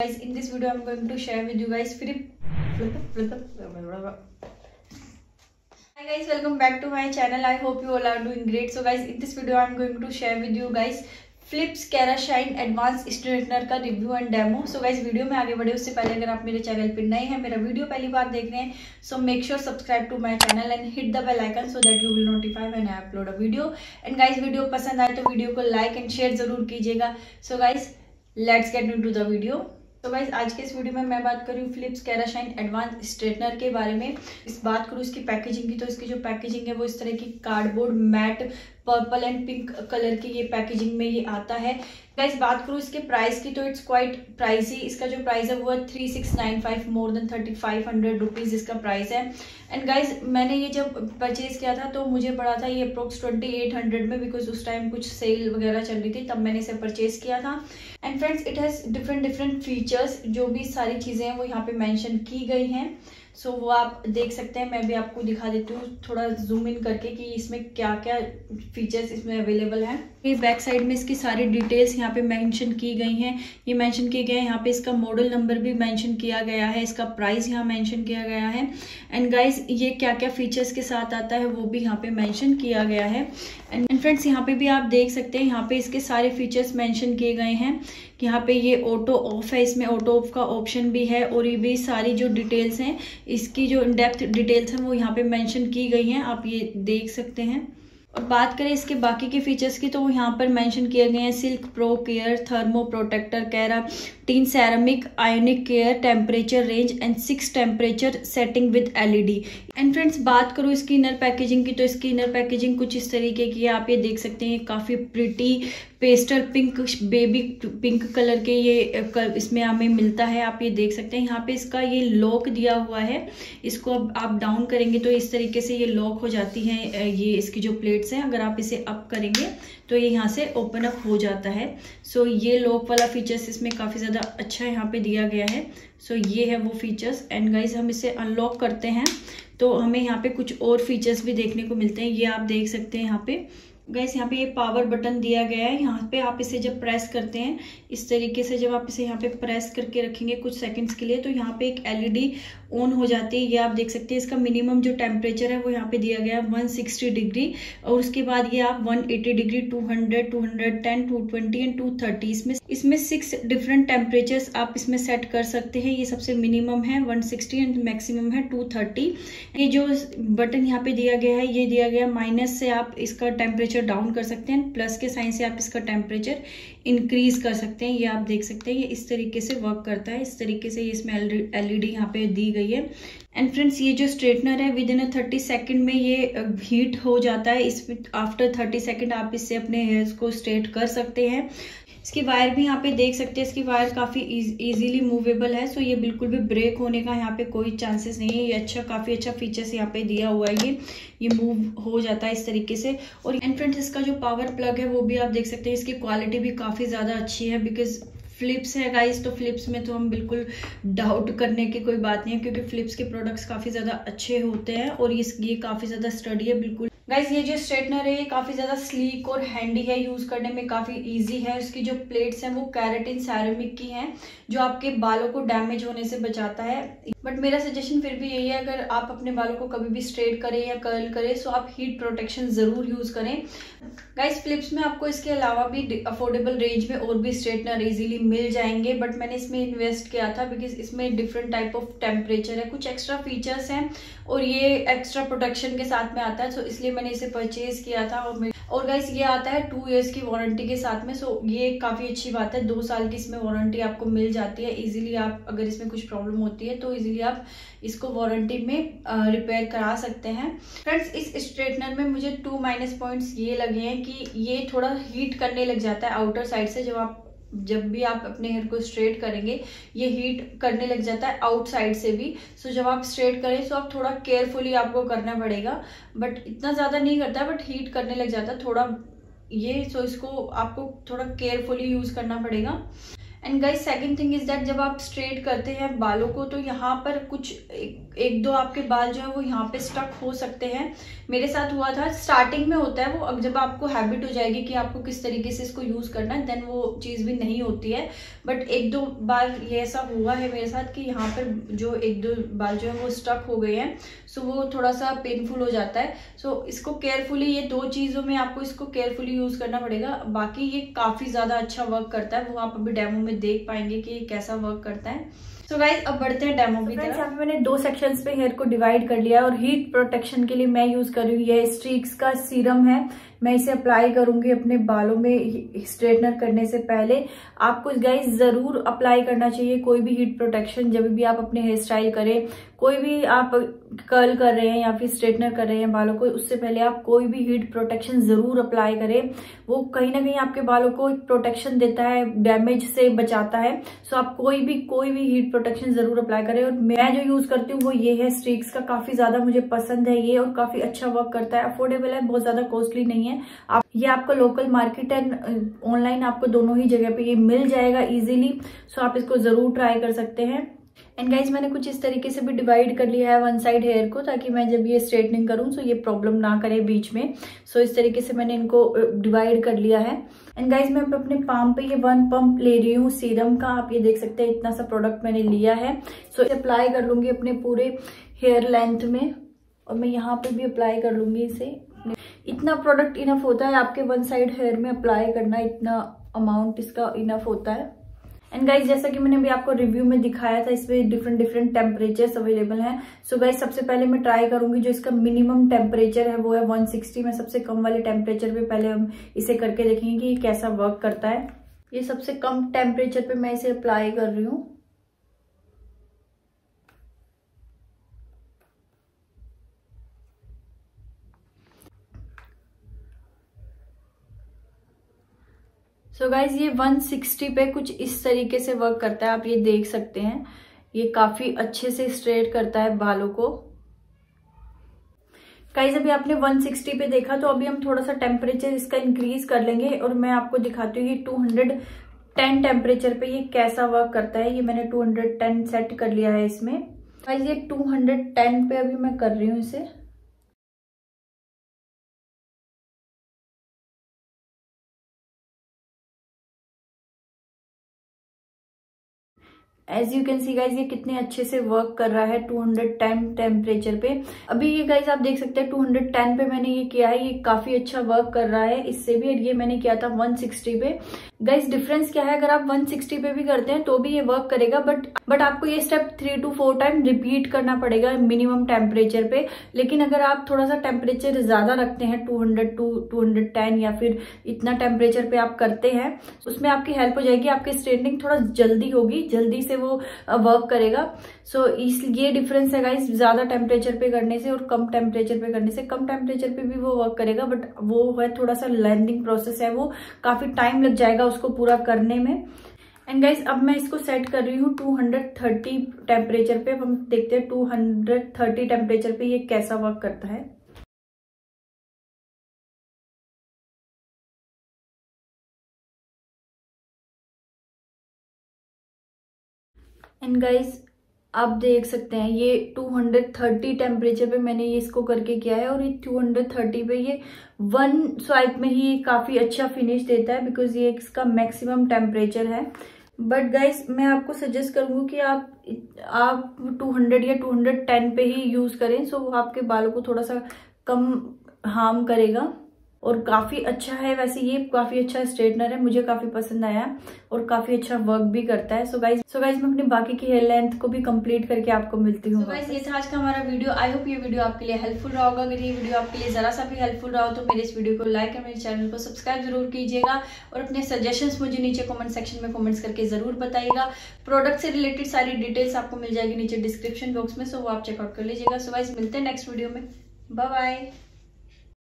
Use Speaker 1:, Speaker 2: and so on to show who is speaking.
Speaker 1: guys, in this video, i'm going to share with you guys flip flip hi guys, welcome back to my channel. I hope you all are doing great. So guys, in this video, i'm going to share with you guys Philips KeraShine advance straightener का review and demo so guys video में आगे बढ़े, उससे पहले अगर आप मेरे channel पर नए हैं, मेरा वीडियो पहली बार देख रहे हैं so make sure subscribe to my channel and hit the bell icon so that you will notify when I upload a video and guys video पसंद आए तो वीडियो को लाइक एंड शेयर ज़रूर कीजिएगा. So guys let's get into the video तो guys आज के इस वीडियो में मैं बात कर फिलिप्स कैराशाइन एडवांस स्ट्रेटनर के बारे में। इस बात करूँ इसकी पैकेजिंग की तो इसकी जो पैकेजिंग है वो इस तरह की cardboard matte purple and pink colour की ये पैकेजिंग में ये आता है। गाइज़ बात करूँ इसके प्राइस की तो इट्स क्वाइट प्राइसी इसका जो प्राइस है, वो है three six nine five more than thirty five hundred rupees इसका प्राइस है। एंड गाइज़ मैंने ये जब परचेज किया था तो मुझे पड़ा था ये अप्रोक्स ट्वेंटी एट हंड्रेड में बिकॉज़ उस टाइम कुछ सेल वगैरह चल रही थी, तब मैंने इसे परचेज किया था। And friends it has different different features जो भी सारी चीज़ें हैं, वो यहाँ पे मैंशन की गई हैं। सो so, वो आप देख सकते हैं मैं भी आपको दिखा देती हूँ थोड़ा जूम इन करके कि इसमें क्या क्या फीचर्स इसमें अवेलेबल हैं। ये बैक साइड में इसकी सारी डिटेल्स यहाँ पे मेंशन की गई हैं। ये मेंशन किए गए हैं यहाँ पे इसका मॉडल नंबर भी मेंशन किया गया है इसका प्राइस यहाँ मेंशन किया गया है। एंड गाइज़ ये क्या क्या फीचर्स के साथ आता है वो भी यहाँ पे मैंशन किया गया है। एंड फ्रेंड्स यहाँ पे भी आप देख सकते हैं, यहाँ पे इसके सारे फीचर्स मेंशन किए गए हैं कि यहाँ पे ये ऑटो ऑफ़ है, इसमें ऑटो ऑफ़ का ऑप्शन भी है और ये भी सारी जो डिटेल्स हैं, इसकी जो डेप्थ डिटेल्स हैं, वो यहाँ पे मेंशन की गई हैं, आप ये देख सकते हैं। और बात करें इसके बाकी के फीचर्स की तो यहाँ पर मेंशन किए गए हैं silk pro care thermo protector keratin ceramic ionic care temperature range and six temperature setting with LED and friends बात करूँ इसकी इनर पैकेजिंग की तो इसकी इनर पैकेजिंग कुछ इस तरीके की है, आप ये देख सकते हैं काफ़ी pretty pastel pink, baby pink colour के ये इसमें हमें मिलता है, आप ये देख सकते हैं। यहाँ पे इसका ये लॉक दिया हुआ है। इसको अब, आप डाउन करेंगे तो इस तरीके से ये लॉक हो जाती है ये इसकी जो प्लेट्स हैं। अगर आप इसे अप करेंगे तो ये यहाँ से ओपन अप हो जाता है। सो, ये लॉक वाला फीचर्स इसमें काफ़ी ज़्यादा अच्छा यहाँ पर दिया गया है। सो, ये है वो फीचर्स। एंड गाइज़ हम इसे अनलॉक करते हैं। तो हमें यहाँ पे कुछ और फीचर्स भी देखने को मिलते हैं। ये आप देख सकते हैं यहाँ पे। गैस यहाँ पे ये पावर बटन दिया गया है। यहाँ पे आप इसे जब प्रेस करते हैं, इस तरीके से जब आप इसे यहाँ पे प्रेस करके रखेंगे कुछ सेकंड्स के लिए तो यहाँ पे एक एलईडी ऑन हो जाती है। ये आप देख सकते हैं, इसका मिनिमम जो टेम्परेचर है, वो यहाँ पे दिया गया है 160 डिग्री और उसके बाद ये आप 180 डिग्री 200 210 220 एंड 230 इसमें इसमें सिक्स डिफरेंट टेम्परेचर्स आप इसमें सेट कर सकते हैं। ये सबसे मिनिमम है 160 एंड मैक्सिमम है 230 ये जो बटन यहाँ पे दिया गया है, ये दिया गया माइनस से आप इसका टेम्परेचर डाउन कर सकते हैं प्लस के साइन से आप इसका टेम्परेचर इंक्रीज कर सकते हैं, ये आप देख सकते हैं, ये इस तरीके से वर्क करता है, इस तरीके से इसमें एलईडी यहाँ पे दी गई है। एंड फ्रेंड्स ये जो स्ट्रेटनर है within a thirty second में ये हीट हो जाता है, इस आफ्टर थर्टी सेकेंड आप इससे अपने हेयर्स को स्ट्रेट कर सकते हैं। इसकी वायर भी यहाँ पे देख सकते हैं, इसकी वायर काफ़ी इजीली मूवेबल है सो ये बिल्कुल भी ब्रेक होने का यहाँ पे कोई चांसेस नहीं है। ये अच्छा काफ़ी अच्छा फीचर्स यहाँ पे दिया हुआ है ये। ये मूव हो जाता है इस तरीके से। और एंड इसका जो पावर प्लग है, वो भी आप देख सकते हैं, इसकी क्वालिटी भी काफ़ी ज़्यादा अच्छी है बिकॉज़ फ्लिप्स है गाइस तो फ्लिप्स में तो हम बिल्कुल डाउट करने की कोई बात नहीं है, क्योंकि फ्लिप्स के प्रोडक्ट्स काफ़ी ज़्यादा अच्छे होते हैं, और ये ये काफ़ी ज़्यादा स्टडी है, बिल्कुल। गाइज़ ये जो स्ट्रेटनर है, ये काफ़ी ज़्यादा स्लीक और हैंडी है यूज़ करने में काफ़ी इजी है। उसकी जो प्लेट्स हैं, वो कैरेटिन सैरमिक की हैं, जो आपके बालों को डैमेज होने से बचाता है। बट मेरा सजेशन फिर भी यही है, अगर आप अपने बालों को कभी भी स्ट्रेट करें या कर्ल करें सो आप हीट प्रोटेक्शन ज़रूर यूज़ करें। गाइस फ्लिप्स में आपको इसके अलावा भी अफोर्डेबल रेंज में और भी स्ट्रेटनर इजीली मिल जाएँगे बट मैंने इसमें इन्वेस्ट किया था बिकॉज़ इसमें डिफरेंट टाइप ऑफ़ टेम्परेचर है, कुछ एक्स्ट्रा फीचर्स हैं और ये एक्स्ट्रा प्रोटेक्शन के साथ में आता है सो इसलिए मैंने इसे परचेज किया था और और गाइस ये आता है टू इयर्स की वारंटी के साथ में सो ये काफ़ी अच्छी बात है, दो साल की इसमें वारंटी आपको मिल जाती है इजीली आप अगर इसमें कुछ प्रॉब्लम होती है तो इजीली आप इसको वारंटी में रिपेयर करा सकते हैं। फ्रेंड्स इस स्ट्रेटनर में मुझे टू माइनस पॉइंट्स ये लगे हैं कि ये थोड़ा हीट करने लग जाता है आउटर साइड से। जब आप, जब भी आप अपने हेयर को स्ट्रेट करेंगे, ये हीट करने लग जाता है आउटसाइड से भी। सो जब आप स्ट्रेट करें सो आप थोड़ा केयरफुली आपको करना पड़ेगा। बट इतना ज़्यादा नहीं करता बट हीट करने लग जाता है थोड़ा। ये सो इसको आपको थोड़ा केयरफुली यूज़ करना पड़ेगा। And guys second thing is that जब आप स्ट्रेट करते हैं बालों को तो यहाँ पर कुछ एक, एक दो आपके बाल जो है वो यहाँ पे स्टक हो सकते हैं। मेरे साथ हुआ था स्टार्टिंग में होता है वो अब जब आपको हैबिट हो जाएगी कि आपको किस तरीके से इसको यूज़ करना है देन वो चीज़ भी नहीं होती है। बट एक दो बार ये ऐसा हुआ है मेरे साथ कि यहाँ पर जो एक दो बाल जो है वो स्टक हो गए हैं सो वो थोड़ा सा पेनफुल हो जाता है। सो इसको केयरफुली ये दो चीज़ों में आपको इसको केयरफुली यूज़ करना पड़ेगा। बाकी ये काफ़ी ज़्यादा अच्छा वर्क करता है वो आप अभी डेमो में देख पाएँगे कि कैसा वर्क करता है। सो so गाइज़ अब बढ़ते हैं डेमो की तरफ़। यहाँ मैंने दो सेक्शंस पे हेयर को डिवाइड कर लिया और हीट प्रोटेक्शन के लिए मैं यूज़ कर रही हूँ। ये स्ट्रीक्स का सीरम है। मैं इसे अप्लाई करूँगी अपने बालों में स्ट्रेटनर करने से पहले। आपको गाइस ज़रूर अप्लाई करना चाहिए कोई भी हीट प्रोटेक्शन जब भी आप अपने हेयर स्टाइल करें, कोई भी आप कर्ल कर रहे हैं या फिर स्ट्रेटनर कर रहे हैं बालों को, उससे पहले आप कोई भी हीट प्रोटेक्शन ज़रूर अप्लाई करें। वो कहीं ना कहीं आपके बालों को एक प्रोटेक्शन देता है डैमेज से बचाता है। सो आप कोई भी कोई भी हीट प्रोटेक्शन ज़रूर अप्लाई करें और मैं जो यूज़ करती हूँ वो ये है स्ट्रीक्स का काफ़ी ज़्यादा मुझे पसंद है ये और काफ़ी अच्छा वर्क करता है। अफोर्डेबल है, बहुत ज़्यादा कॉस्टली नहीं है। है। आप ये आपका लोकल मार्केट एंड ऑनलाइन आपको दोनों ही जगह पे ये मिल जाएगा इजीली सो आप इसको ज़रूर ट्राई कर सकते हैं। एंड गाइज़ मैंने कुछ इस तरीके से भी डिवाइड कर लिया है वन साइड हेयर को ताकि मैं जब ये स्ट्रेटनिंग करूँ तो ये प्रॉब्लम ना करे बीच में। सो इस तरीके से मैंने इनको डिवाइड कर लिया है। एंड गाइज़ मैं अपने पाम पे ये वन पंप ले रही हूँ सीरम का। आप ये देख सकते हैं इतना सा प्रोडक्ट मैंने लिया है। सो so, अप्लाई कर लूँगी अपने पूरे हेयर लेंथ में। और मैं यहाँ पे भी अप्लाई कर लूँगी इसे। इतना प्रोडक्ट इनफ होता है, आपके वन साइड हेयर में अप्लाई करना इतना अमाउंट इसका इनफ होता है। एंड गाइज़ जैसा कि मैंने अभी आपको रिव्यू में दिखाया था, इसमें डिफरेंट डिफरेंट टेम्परेचर्स अवेलेबल हैं। सो गाइज़ सबसे पहले मैं ट्राई करूँगी जो इसका मिनिमम टेम्परेचर है, वो है 160 में सबसे कम वाले टेम्परेचर पे पहले हम इसे करके देखेंगे कि कैसा वर्क करता है। ये सबसे कम टेम्परेचर पे मैं इसे अप्लाई कर रही हूँ। सो so गाइज़ ये 160 पे कुछ इस तरीके से वर्क करता है, आप ये देख सकते हैं। ये काफ़ी अच्छे से स्ट्रेट करता है बालों को। गाइज़ अभी आपने 160 पे देखा तो अभी हम थोड़ा सा टेम्परेचर इसका इंक्रीज कर लेंगे और मैं आपको दिखाती हूँ ये 210 टेम्परेचर पे ये कैसा वर्क करता है। ये मैंने 210 सेट कर लिया है इसमें। गाइज़ ये 210 पे अभी मैं कर रही हूँ इसे। As you can see guys ये कितने अच्छे से वर्क कर रहा है 210 टेम्परेचर पे। अभी ये गाइज़ आप देख सकते हैं 210 पे मैंने ये किया है, ये काफ़ी अच्छा वर्क कर रहा है। इससे भी ये मैंने किया था 160 पे। गाइज़ डिफरेंस क्या है? अगर आप 160 पे भी करते हैं तो भी ये वर्क करेगा बट बट आपको ये step three two four time repeat करना पड़ेगा मिनिमम टेम्परेचर पे। लेकिन अगर आप थोड़ा सा टेम्परेचर ज़्यादा रखते हैं two hundred two two hundred ten या फिर इतना टेम्परेचर पे आप करते हैं, उसमें आपकी हेल्प हो जाएगी, आपकी स्ट्रेटनिंग थोड़ा जल्दी होगी। जल्दी से से वो वर्क करेगा। सो so, इस ये डिफरेंस है गाइस ज़्यादा टेम्परेचर पे करने से और कम टेम्परेचर पे करने से। कम टेम्परेचर पे भी वो वर्क करेगा बट वो है थोड़ा सा लर्निंग प्रोसेस है वो। काफ़ी टाइम लग जाएगा उसको पूरा करने में। एंड गाइज़ अब मैं इसको सेट कर रही हूँ 230 टेम्परेचर पे। अब हम देखते हैं 230 टेम्परेचर पे ये कैसा वर्क करता है। एंड गाइज़ आप देख सकते हैं, ये 230 टेम्परेचर पे मैंने ये इसको करके किया है और ये 230 पे ये वन स्वाइप में ही काफ़ी अच्छा फिनिश देता है बिकॉज़ ये इसका मैक्सिमम टेम्परेचर है। बट गाइज़ मैं आपको सजेस्ट करूँगी कि आप आप 200 या 210 पे ही यूज़ करें सो आपके बालों को थोड़ा सा कम हार्म करेगा। और काफ़ी अच्छा है, वैसे ये काफ़ी अच्छा स्ट्रेटनर है, मुझे काफ़ी पसंद आया और काफ़ी अच्छा वर्क भी करता है। सो गाइज़ सो गाइज़ मैं अपनी बाकी की हेयर लेंथ को भी कंप्लीट करके आपको मिलती हूँ। So ये था आज का हमारा वीडियो आई होप ये वीडियो आपके लिए हेल्पफुल रहा होगा। अगर ये वीडियो आपके लिए ज़रा सा भी हेल्पफुल रहा हो तो मेरे इस वीडियो को लाइक और मेरे चैनल को सब्सक्राइब ज़रूर कीजिएगा और अपने सजेशन मुझे नीचे कॉमेंट सेक्शन में कॉमेंट्स करके ज़रूर बताइएगा। प्रोडक्ट से रिलेटेड सारी डिटेल्स आपको मिल जाएगी नीचे डिस्क्रिप्शन बॉक्स में। सो वो आप चेकआउट कर लीजिएगा। सो वाइज मिलते हैं नेक्स्ट वीडियो में। Bye bye